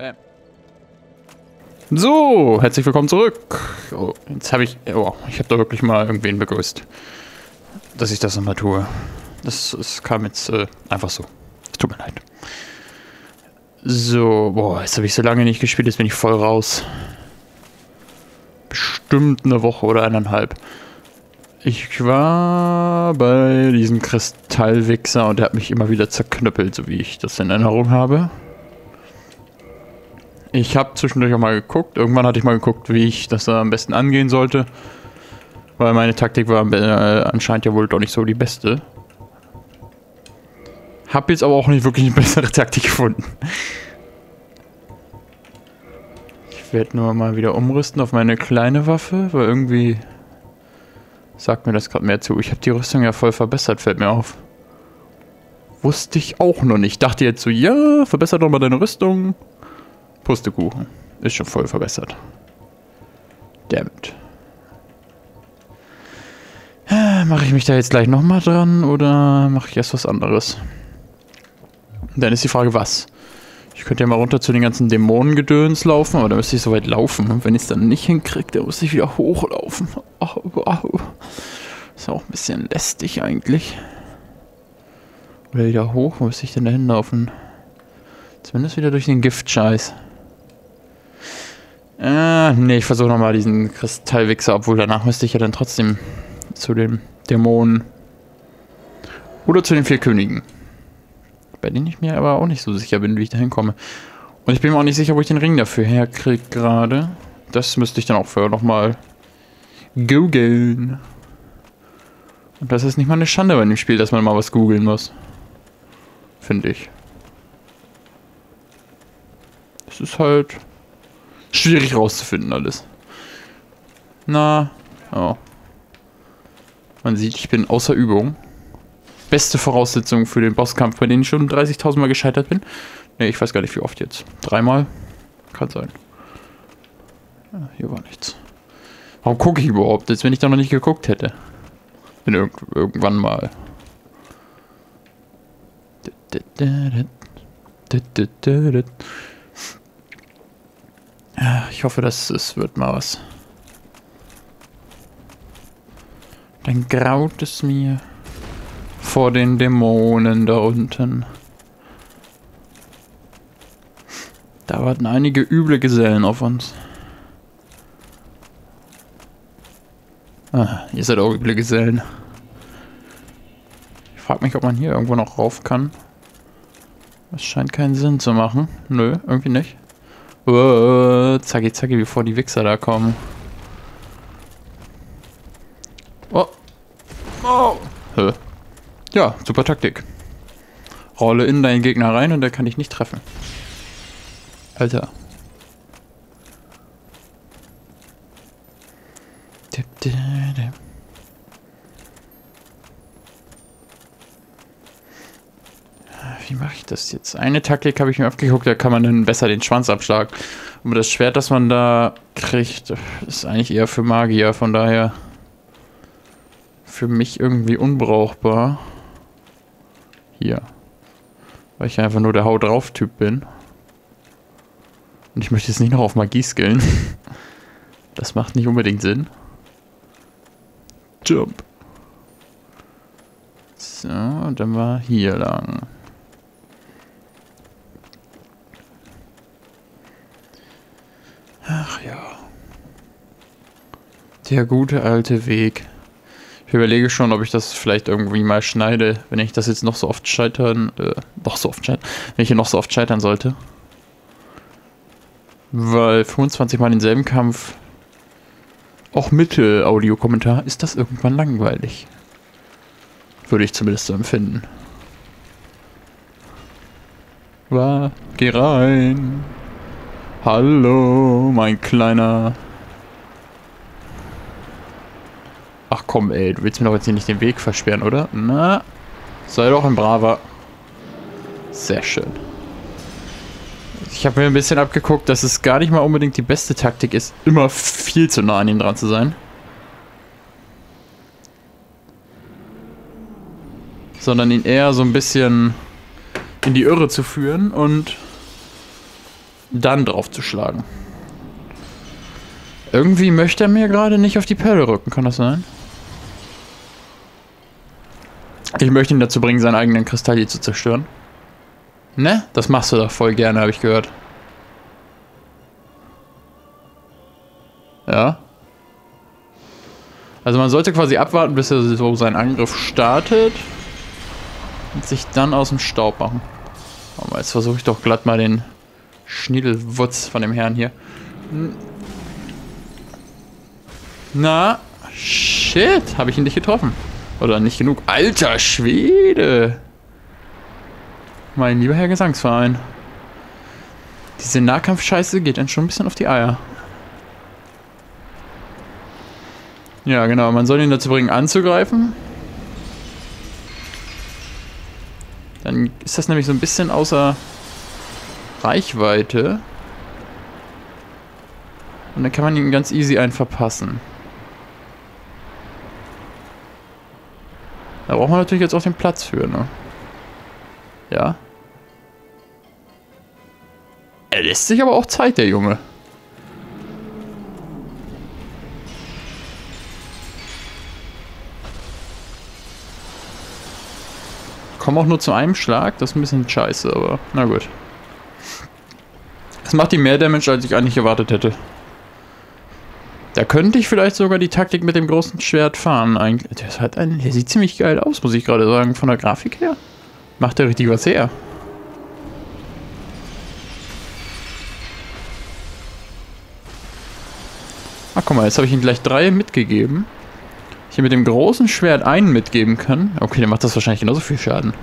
Bam. So, herzlich willkommen zurück. Oh, jetzt habe ich... Oh, ich habe da wirklich mal irgendwen begrüßt. Dass ich das nochmal tue. Das, das kam jetzt äh, einfach so. Es tut mir leid. So, boah, jetzt habe ich so lange nicht gespielt, jetzt bin ich voll raus. Bestimmt eine Woche oder eineinhalb. Ich war bei diesem Kristallwichser und der hat mich immer wieder zerknüppelt, so wie ich das in Erinnerung habe. Ich habe zwischendurch auch mal geguckt. Irgendwann hatte ich mal geguckt, wie ich das am besten angehen sollte. Weil meine Taktik war äh, anscheinend ja wohl doch nicht so die beste. Hab jetzt aber auch nicht wirklich eine bessere Taktik gefunden. Ich werde nur mal wieder umrüsten auf meine kleine Waffe, weil irgendwie sagt mir das gerade mehr zu. Ich habe die Rüstung ja voll verbessert, fällt mir auf. Wusste ich auch noch nicht. Dachte jetzt so, ja, verbessere doch mal deine Rüstung. Pustekuchen. Ist schon voll verbessert. Dammit. Äh, mache ich mich da jetzt gleich nochmal dran oder mache ich erst was anderes? Dann ist die Frage, was? Ich könnte ja mal runter zu den ganzen Dämonengedöns laufen, aber da müsste ich so weit laufen. Und wenn ich es dann nicht hinkriege, dann muss ich wieder hochlaufen. Au, au. Ist auch ein bisschen lästig eigentlich. Oder wieder hoch, wo müsste ich denn da hinlaufen? Zumindest wieder durch den Giftscheiß. Äh, nee, ich versuche nochmal diesen Kristallwichser, obwohl danach müsste ich ja dann trotzdem zu den Dämonen. Oder zu den vier Königen. Bei denen ich mir aber auch nicht so sicher bin, wie ich da hinkomme. Und ich bin mir auch nicht sicher, wo ich den Ring dafür herkriege gerade. Das müsste ich dann auch vorher nochmal googeln. Und das ist nicht mal eine Schande bei dem Spiel, dass man mal was googeln muss. Finde ich. Es ist halt schwierig rauszufinden alles. Na, oh. Man sieht, ich bin außer Übung. Beste Voraussetzung für den Bosskampf, bei dem ich schon 30.000 Mal gescheitert bin. Ne, ich weiß gar nicht, wie oft jetzt. Dreimal? Kann sein. Ja, hier war nichts. Warum gucke ich überhaupt, als wenn ich da noch nicht geguckt hätte? Bin irg irgendwann mal. Ich hoffe, dass es wird mal was. Dann graut es mir vor den Dämonen da unten. Da warten einige üble Gesellen auf uns. Ah, ihr seid auch üble Gesellen. Ich frage mich, ob man hier irgendwo noch rauf kann. Das scheint keinen Sinn zu machen. Nö, irgendwie nicht. Uh, zacki zacki, bevor die Wichser da kommen. Oh. Oh. Hä? Ja, super Taktik. Rolle in deinen Gegner rein und der kann dich nicht treffen. Alter. Wie mache ich das jetzt? Eine Taktik habe ich mir aufgeguckt, da kann man dann besser den Schwanz abschlagen. Aber das Schwert, das man da kriegt, ist eigentlich eher für Magier, von daher für mich irgendwie unbrauchbar. Hier. Weil ich einfach nur der Hau drauf Typ bin. Und ich möchte jetzt nicht noch auf Magie skillen. Das macht nicht unbedingt Sinn. Jump. So, und dann war hier lang. Der gute alte Weg. Ich überlege schon, ob ich das vielleicht irgendwie mal schneide, wenn ich das jetzt noch so oft scheitern, äh, noch so oft scheitern, wenn ich hier noch so oft scheitern sollte. Weil 25 Mal denselben Kampf, auch Mittel-Audiokommentar, ist das irgendwann langweilig. Würde ich zumindest so empfinden. War, geh rein. Hallo, mein kleiner Ach komm, ey, du willst mir doch jetzt hier nicht den Weg versperren, oder? Na, sei doch ein braver. Sehr schön. Ich habe mir ein bisschen abgeguckt, dass es gar nicht mal unbedingt die beste Taktik ist, immer viel zu nah an ihm dran zu sein. Sondern ihn eher so ein bisschen in die Irre zu führen und dann drauf zu schlagen. Irgendwie möchte er mir gerade nicht auf die Perle rücken, kann das sein? Ich möchte ihn dazu bringen, seinen eigenen Kristall hier zu zerstören. Ne? Das machst du doch voll gerne, habe ich gehört. Ja. Also man sollte quasi abwarten, bis er so seinen Angriff startet. Und sich dann aus dem Staub machen. Aber jetzt versuche ich doch glatt mal den Schniedelwutz von dem Herrn hier. Na, shit, habe ich ihn nicht getroffen. Oder nicht genug. Alter Schwede. Mein lieber Herr Gesangsverein. Diese Nahkampfscheiße geht dann schon ein bisschen auf die Eier. Ja, genau. Man soll ihn dazu bringen, anzugreifen. Dann ist das nämlich so ein bisschen außer Reichweite. Und dann kann man ihn ganz easy einen verpassen. Da braucht man natürlich jetzt auch den Platz für, ne? Ja. Er lässt sich aber auch Zeit, der Junge. Komme auch nur zu einem Schlag, das ist ein bisschen scheiße, aber na gut. Das macht ihm mehr Damage, als ich eigentlich erwartet hätte. Da könnte ich vielleicht sogar die Taktik mit dem großen Schwert fahren. Eigentlich. Der, ist halt ein, der sieht ziemlich geil aus, muss ich gerade sagen. Von der Grafik her. Macht er richtig was her. Ach, guck mal, jetzt habe ich ihm gleich drei mitgegeben. Ich hier mit dem großen Schwert einen mitgeben kann. Okay, dann macht das wahrscheinlich genauso viel Schaden.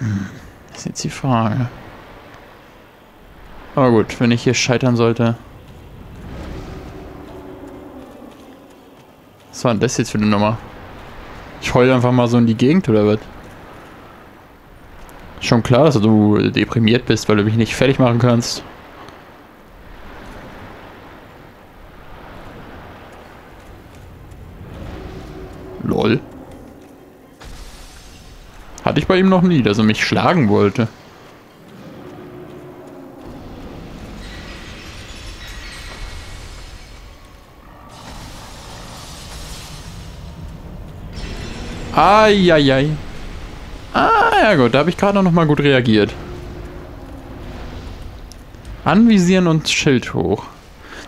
Hm, das ist jetzt die Frage. Aber gut, wenn ich hier scheitern sollte. War denn das jetzt für eine Nummer? Ich heule einfach mal so in die Gegend oder was? Schon klar, dass du deprimiert bist, weil du mich nicht fertig machen kannst. Lol. Hatte ich bei ihm noch nie, dass er mich schlagen wollte. Eieiei. Ah, ja gut, da habe ich gerade noch mal gut reagiert. Anvisieren und Schild hoch.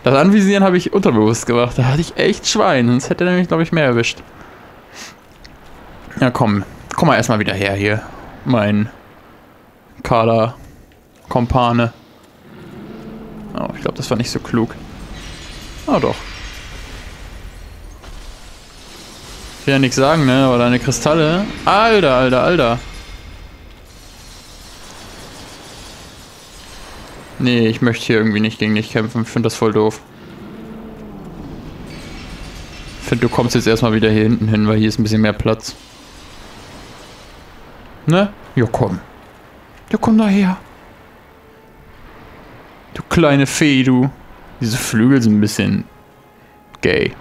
Das Anvisieren habe ich unterbewusst gemacht. Da hatte ich echt Schwein, sonst hätte er nämlich, glaube ich, mehr erwischt. Ja, komm. Komm mal erstmal wieder her hier. Mein Kader-Kompane. Oh, ich glaube, das war nicht so klug. Ah, doch. Will ja nichts sagen, ne? Aber deine Kristalle. Alter, alter, alter. Nee, ich möchte hier irgendwie nicht gegen dich kämpfen. Ich finde das voll doof. Ich finde, du kommst jetzt erstmal wieder hier hinten hin, weil hier ist ein bisschen mehr Platz. Ne? Ja, komm. Ja, komm daher. Du kleine Fee, du. Diese Flügel sind ein bisschen gay.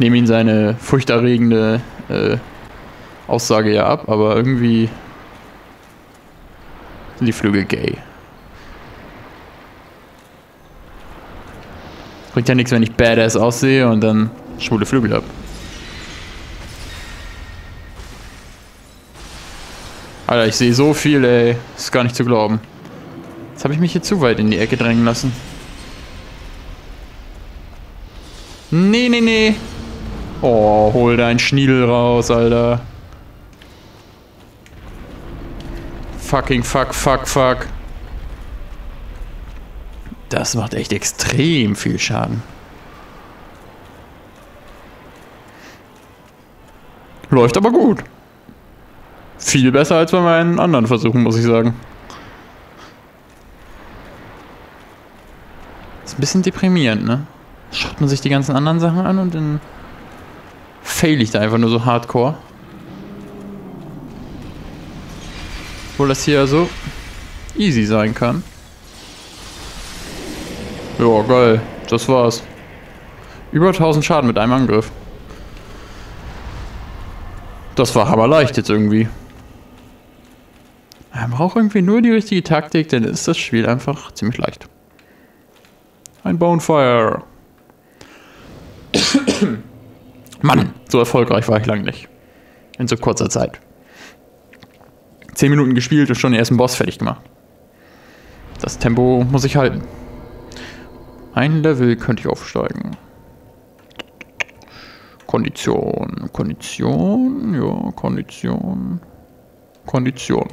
Ich nehme ihn seine furchterregende äh, Aussage ja ab, aber irgendwie sind die Flügel gay. Bringt ja nichts, wenn ich badass aussehe und dann schwule Flügel habe. Alter, ich sehe so viel, ey. Ist gar nicht zu glauben. Jetzt habe ich mich hier zu weit in die Ecke drängen lassen. Nee, nee, nee. Oh, hol dein Schniedel raus, Alter. Fucking fuck, fuck, fuck. Das macht echt extrem viel Schaden. Läuft aber gut. Viel besser als bei meinen anderen Versuchen, muss ich sagen. Ist ein bisschen deprimierend, ne? Schaut man sich die ganzen anderen Sachen an und dann fail ich da einfach nur so hardcore. Obwohl das hier so easy sein kann. Ja, geil. Das war's. Über 1000 Schaden mit einem Angriff. Das war aber leicht jetzt irgendwie. Man braucht irgendwie nur die richtige Taktik, dann ist das Spiel einfach ziemlich leicht. Ein Bonefire. Mann, so erfolgreich war ich lang nicht. In so kurzer Zeit. Zehn Minuten gespielt und schon den ersten Boss fertig gemacht. Das Tempo muss ich halten. Ein Level könnte ich aufsteigen. Kondition, Kondition, ja, Kondition, Kondition.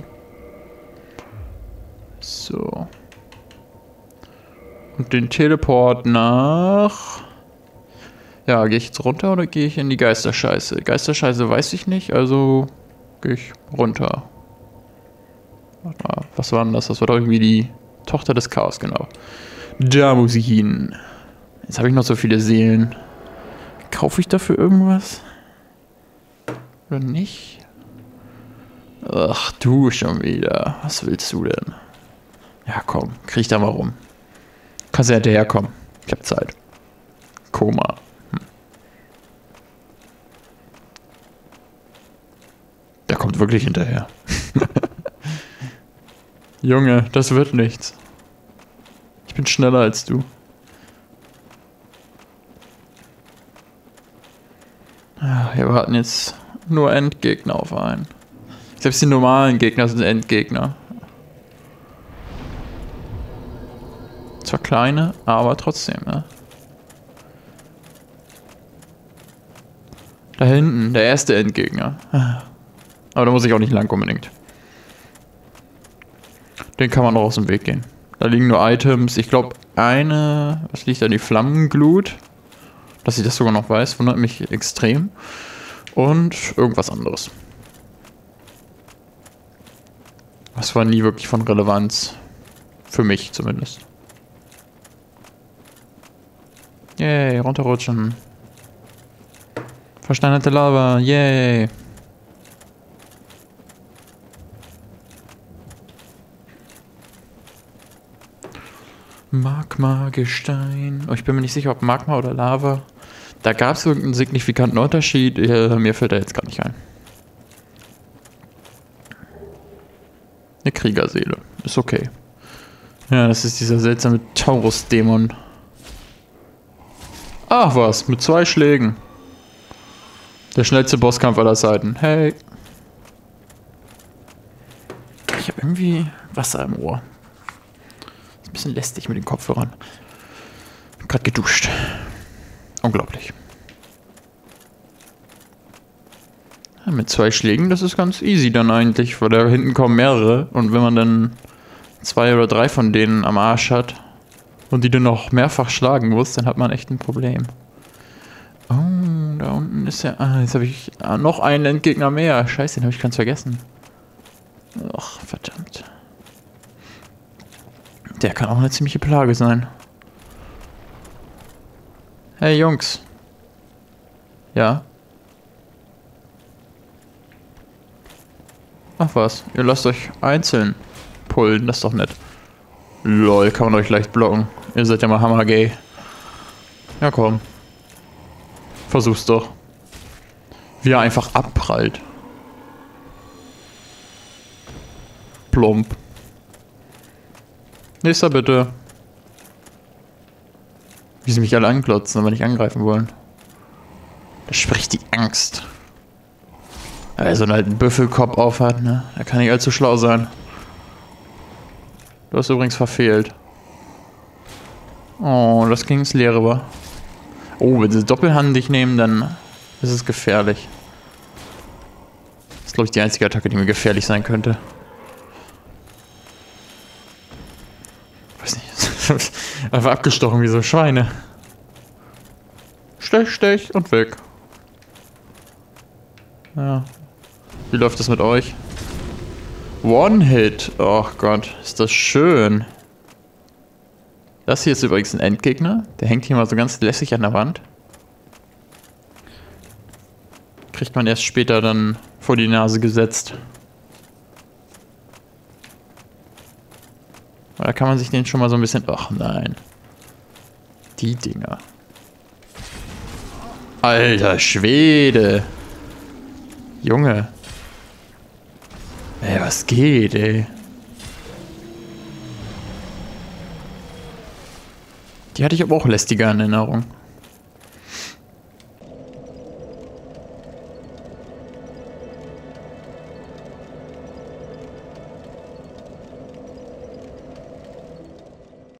So. Und den Teleport nach... Ja, gehe ich jetzt runter oder gehe ich in die Geisterscheiße? Geisterscheiße weiß ich nicht, also gehe ich runter. Was war denn das? Das war doch irgendwie die Tochter des Chaos, genau. Da muss ich hin. Jetzt habe ich noch so viele Seelen. Kaufe ich dafür irgendwas? Oder nicht? Ach, du schon wieder. Was willst du denn? Ja, komm, krieg da mal rum. Kannst ja hinterherkommen. Ich hab Zeit. Koma. Kommt wirklich hinterher. Junge, das wird nichts. Ich bin schneller als du. Ja, wir warten jetzt nur Endgegner auf einen. Selbst die normalen Gegner sind Endgegner. Zwar kleine, aber trotzdem, ne? Da hinten, der erste Endgegner. Aber da muss ich auch nicht lang unbedingt. Den kann man noch aus dem Weg gehen. Da liegen nur Items. Ich glaube, eine... Was liegt da? Die Flammenglut. Dass ich das sogar noch weiß, wundert mich extrem. Und irgendwas anderes. Das war nie wirklich von Relevanz. Für mich zumindest. Yay, runterrutschen. Versteinerte Lava, yay. Magma-Gestein. Oh, ich bin mir nicht sicher, ob Magma oder Lava. Da gab es irgendeinen signifikanten Unterschied. Äh, mir fällt er jetzt gar nicht ein. Eine Kriegerseele. Ist okay. Ja, das ist dieser seltsame Taurus-Dämon. Ach was, mit zwei Schlägen. Der schnellste Bosskampf aller Seiten. Hey. Ich habe irgendwie Wasser im Ohr. Bisschen lästig mit den Kopfhörern. Gerade geduscht. Unglaublich. Ja, mit zwei Schlägen, das ist ganz easy dann eigentlich, weil da hinten kommen mehrere. Und wenn man dann zwei oder drei von denen am Arsch hat, und die du noch mehrfach schlagen musst, dann hat man echt ein Problem. Oh, da unten ist ja... Ah, jetzt habe ich ah, noch einen Endgegner mehr. Scheiße, den habe ich ganz vergessen. Ach. Der kann auch eine ziemliche Plage sein. Hey, Jungs. Ja? Ach was, ihr lasst euch einzeln pullen, das ist doch nett. Lol, kann man euch leicht blocken. Ihr seid ja mal hammergay. Ja, komm. Versuch's doch. Wie er einfach abprallt. Plump. Nächster bitte. Wie sie mich alle anklotzen, aber nicht angreifen wollen. Da spricht die Angst. Weil er so einen alten Büffelkopf aufhat, ne? Er kann nicht allzu schlau sein. Du hast übrigens verfehlt. Oh, das ging ins Leere war. Oh, wenn sie doppelhandig nehmen, dann ist es gefährlich. Das ist, glaube ich, die einzige Attacke, die mir gefährlich sein könnte. Weiß nicht. Einfach abgestochen wie so Schweine. Stech, stech und weg. Ja. Wie läuft das mit euch? One-Hit. Oh Gott, ist das schön. Das hier ist übrigens ein Endgegner. Der hängt hier mal so ganz lässig an der Wand. Kriegt man erst später dann vor die Nase gesetzt. Da kann man sich den schon mal so ein bisschen... Ach nein. Die Dinger. Alter Schwede. Junge. Ey, Was geht, ey? Die hatte ich aber auch lästiger in Erinnerung.